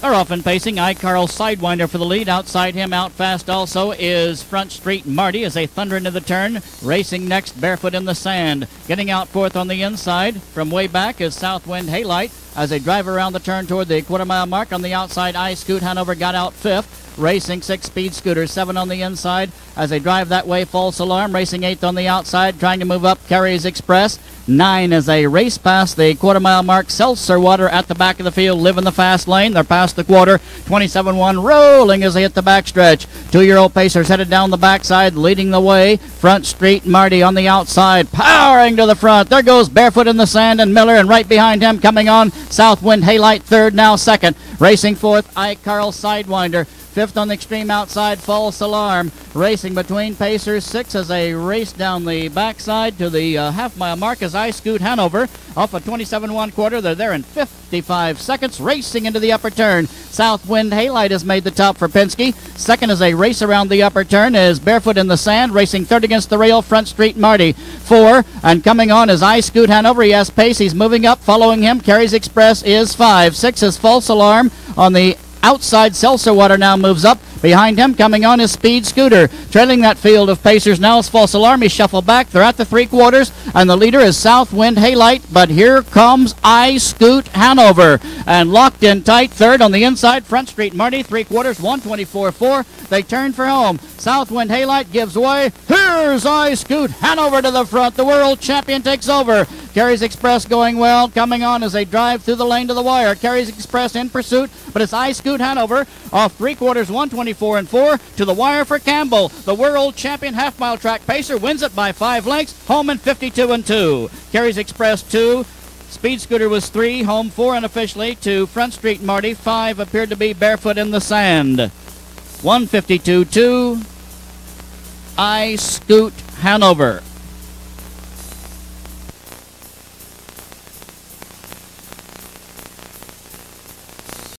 They're off and pacing. I Sidewinder for the lead. Outside him, out fast also is Front Street Marty as they thunder into the turn. Racing next, barefoot in the sand. Getting out fourth on the inside. From way back is Southwind Haylight as they drive around the turn toward the quarter mile mark. On the outside, I Scoot Hanover got out fifth. Racing six speed scooters, seven on the inside. As they drive that way, false alarm. Racing eighth on the outside, trying to move up. Carries Express. Nine as they race past the quarter mile mark. Seltzer Water at the back of the field, live in the fast lane. They're past the quarter. 27 1 rolling as they hit the backstretch. Two year old Pacers headed down the backside, leading the way. Front Street Marty on the outside, powering to the front. There goes Barefoot in the sand and Miller, and right behind him coming on Southwind Haylight third, now second. Racing fourth, Ike Carl Sidewinder. Fifth on the extreme outside, false alarm. Racing between Pacers. Six as they race down the backside to the uh, half mile mark as I scoot Hanover. Off a 27 1 quarter. They're there in 55 seconds. Racing into the upper turn. South Wind Haylight has made the top for Penske. Second as they race around the upper turn is Barefoot in the Sand. Racing third against the rail. Front Street Marty. Four. And coming on is I scoot Hanover. He has pace. He's moving up. Following him. Carries Express is five. Six is false alarm on the outside. Seltzer Water now moves up. Behind him, coming on his speed scooter. Trailing that field of Pacers now is False Alarm. He shuffle back. They're at the three quarters, and the leader is Southwind Haylight. But here comes I Scoot Hanover. And locked in tight, third on the inside, Front Street Marty, three quarters, 124 4. They turn for home. Southwind Haylight gives way. Here's I Scoot Hanover to the front. The world champion takes over. Carries Express going well, coming on as they drive through the lane to the wire. Carries Express in pursuit, but it's I Scoot Hanover off three quarters, 124 and 4 to the wire for Campbell. The world champion half mile track pacer wins it by five lengths, home in 52 and 2. Carries Express 2. Speed Scooter was 3, home 4 unofficially to Front Street Marty. 5 appeared to be barefoot in the sand. 152 2. I Scoot Hanover.